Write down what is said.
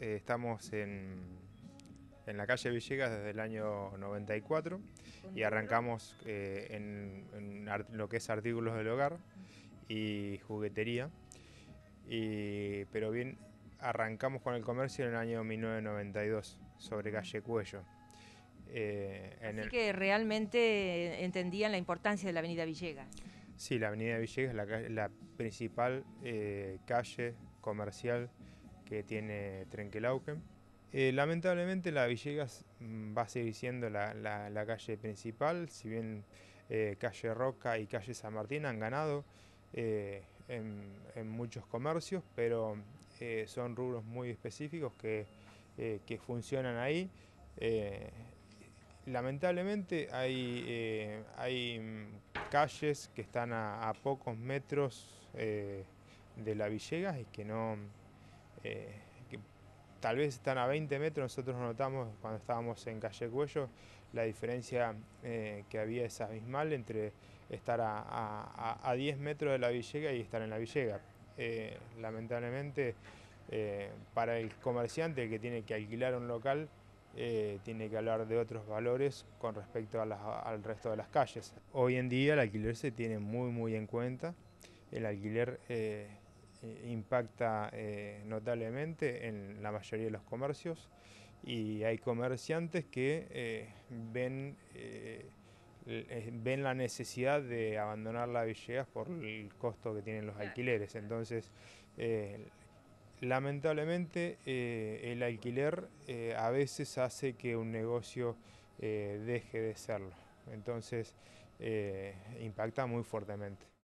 Eh, estamos en, en, la calle Villegas desde el año 94 y arrancamos eh, en, lo que es artículos del hogar y juguetería. Y, pero bien, arrancamos con el comercio en el año 1992 sobre calle Cuello. Eh, Así que realmente entendían la importancia de la avenida Villegas. Sí, la avenida Villegas es la, principal eh, calle comercial que tiene Trenquelauquen. Eh, lamentablemente la Villegas mm, va a seguir siendo la, calle principal, si bien eh, calle Roca y calle San Martín han ganado en, muchos comercios, pero son rubros muy específicos que, que funcionan ahí lamentablemente hay, hay mm, calles que están a, pocos metros de la Villegas y que no, eh, que tal vez están a 20 metros, nosotros notamos cuando estábamos en Calle Cuello la diferencia eh, que había es abismal entre estar a, 10 metros de la Villega y estar en la Villega. Eh, lamentablemente para el comerciante que tiene que alquilar un local tiene que hablar de otros valores con respecto al resto de las calles. Hoy en día el alquiler se tiene muy muy en cuenta, el alquiler eh, impacta eh, notablemente en la mayoría de los comercios y hay comerciantes que eh, ven, ven la necesidad de abandonar la Villegas por el costo que tienen los alquileres. Entonces, lamentablemente el alquiler a veces hace que un negocio deje de serlo. Entonces, impacta muy fuertemente.